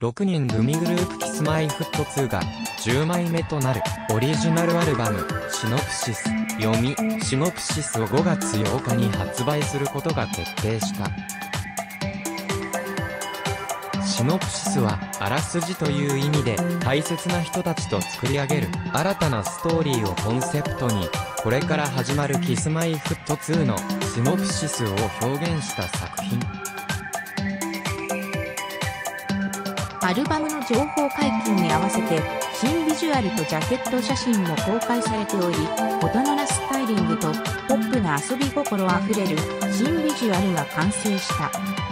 6人組グループキスマイフット2が10枚目となるオリジナルアルバムシノプシス読みシノプシスを5月8日に発売することが決定した。シノプシスはあらすじという意味で大切な人たちと作り上げる新たなストーリーをコンセプトにこれから始まるキスマイフット2のシノプシスを表現した作品アルバムの情報解禁に合わせて新ビジュアルとジャケット写真も公開されており大人なスタイリングとポップな遊び心あふれる新ビジュアルが完成した。